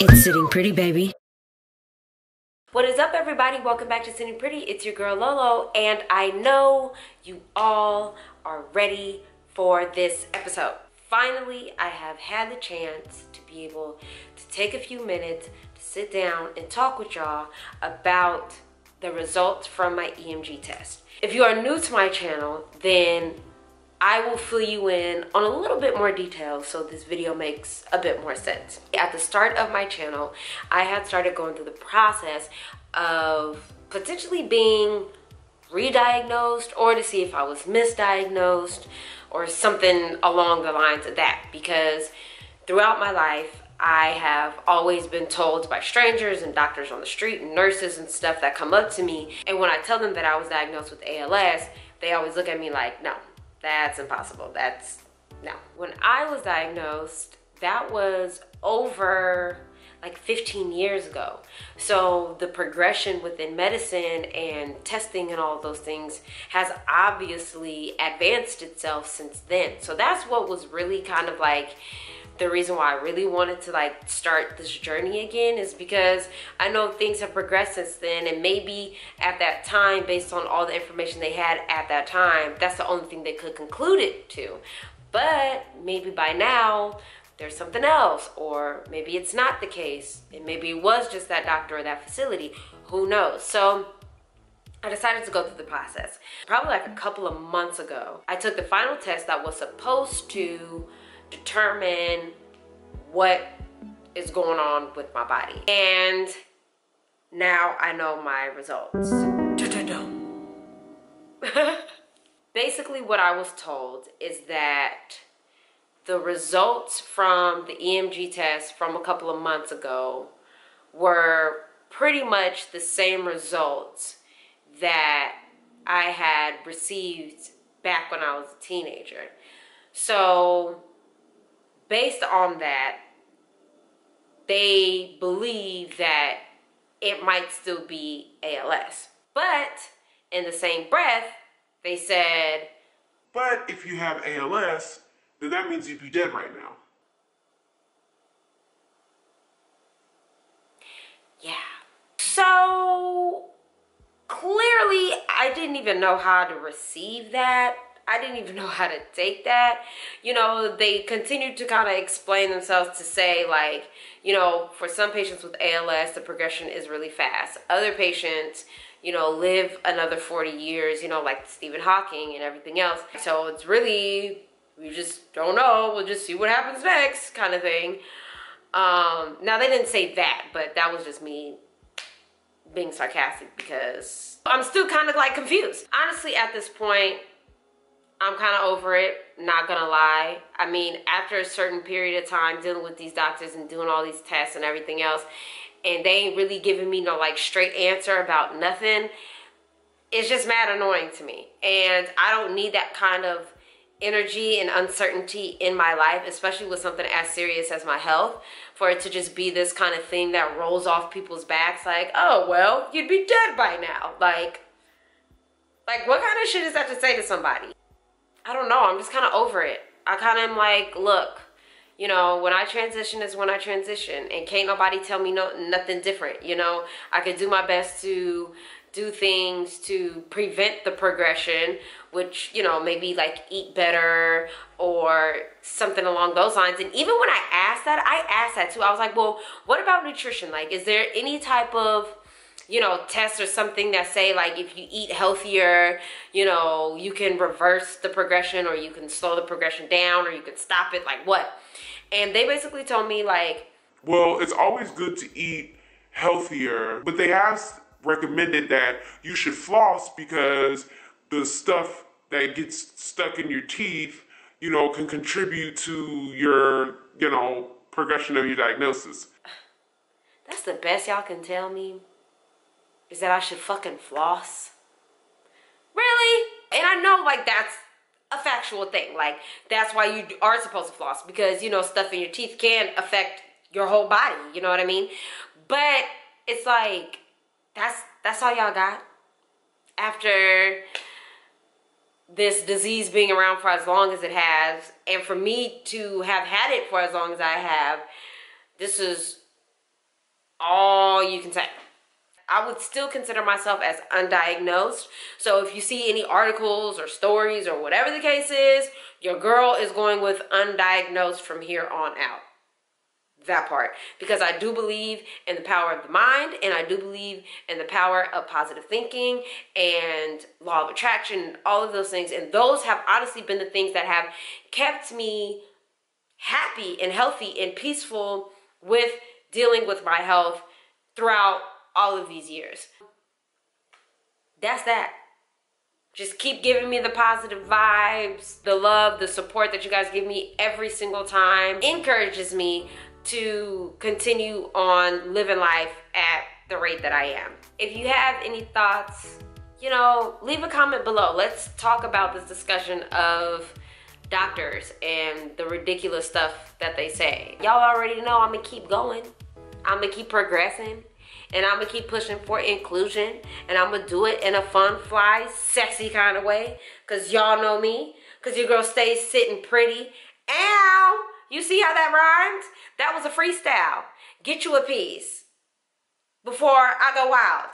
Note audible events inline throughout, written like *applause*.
It's sitting pretty, baby. What is up, everybody? Welcome back to Sitting Pretty. It's your girl Lolo, and I know you all are ready for this episode. Finally, I have had the chance to be able to take a few minutes to sit down and talk with y'all about the results from my EMG test. If you are new to my channel, then I will fill you in on a little bit more detail so this video makes a bit more sense. At the start of my channel, I had started going through the process of potentially being re-diagnosed or to see if I was misdiagnosed or something along the lines of that because throughout my life I have always been told by strangers and doctors on the street and nurses and stuff that come up to me and when I tell them that I was diagnosed with ALS they always look at me like no that's impossible. That's no. When I was diagnosed, that was over like 15 years ago. So the progression within medicine and testing and all those things has obviously advanced itself since then. So that's what was really kind of like the reason why I really wanted to like start this journey again is because I know things have progressed since then and maybe at that time based on all the information they had at that time that's the only thing they could conclude it to. But maybe by now there's something else or maybe it's not the case and maybe it was just that doctor or that facility. Who knows? So I decided to go through the process. Probably like a couple of months ago, I took the final test that was supposed to determine what is going on with my body. And now I know my results. *laughs* Basically, what I was told is that the results from the EMG test from a couple of months ago were pretty much the same results that I had received back when I was a teenager. So based on that, they believe that it might still be ALS. But in the same breath, they said, But if you have ALS, then that means you'd be dead right now. Yeah. So clearly, I didn't even know how to receive that. I didn't even know how to take that. You know, they continued to kind of explain themselves to say, like, you know, for some patients with ALS, the progression is really fast. Other patients, you know, live another 40 years, you know, like Stephen Hawking and everything else. So it's really, we just don't know. We'll just see what happens next, kind of thing. Um, now, they didn't say that, but that was just me being sarcastic because I'm still kind of like confused. Honestly, at this point, I'm kind of over it, not gonna lie. I mean, after a certain period of time dealing with these doctors and doing all these tests and everything else, and they ain't really giving me no like straight answer about nothing, it's just mad annoying to me. And I don't need that kind of energy and uncertainty in my life, especially with something as serious as my health, for it to just be this kind of thing that rolls off people's backs like, oh, well, you'd be dead by now. Like, like what kind of shit is that to say to somebody? I don't know. I'm just kind of over it. I kind of am like, look, you know, when I transition is when I transition, and can't nobody tell me no nothing different. You know, I could do my best to do things to prevent the progression, which you know maybe like eat better or something along those lines. And even when I asked that, I asked that too. I was like, well, what about nutrition? Like, is there any type of you know, tests or something that say like if you eat healthier, you know, you can reverse the progression or you can slow the progression down or you can stop it, like what? And they basically told me like, well, it's always good to eat healthier, but they have recommended that you should floss because the stuff that gets stuck in your teeth, you know, can contribute to your, you know, progression of your diagnosis. *sighs* That's the best y'all can tell me is that I should fucking floss. Really? And I know like that's a factual thing. Like that's why you are supposed to floss because you know stuff in your teeth can affect your whole body. You know what I mean? But it's like that's that's all y'all got after this disease being around for as long as it has, and for me to have had it for as long as I have, this is all you can say. I would still consider myself as undiagnosed. So if you see any articles or stories or whatever the case is, your girl is going with undiagnosed from here on out. That part. Because I do believe in the power of the mind and I do believe in the power of positive thinking and law of attraction all of those things. And those have honestly been the things that have kept me happy and healthy and peaceful with dealing with my health throughout all of these years. That's that. Just keep giving me the positive vibes, the love, the support that you guys give me every single time. Encourages me to continue on living life at the rate that I am. If you have any thoughts, you know, leave a comment below. Let's talk about this discussion of doctors and the ridiculous stuff that they say. Y'all already know I'm gonna keep going. I'm gonna keep progressing and I'm gonna keep pushing for inclusion and I'm gonna do it in a fun, fly, sexy kind of way because y'all know me because your girl stays sitting pretty. Ow! You see how that rhymes? That was a freestyle. Get you a piece before I go wild.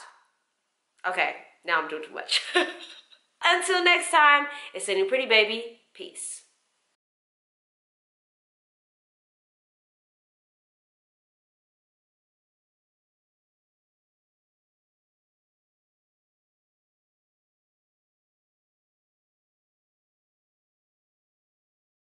Okay, now I'm doing too much. *laughs* Until next time, it's Sitting Pretty Baby. Peace.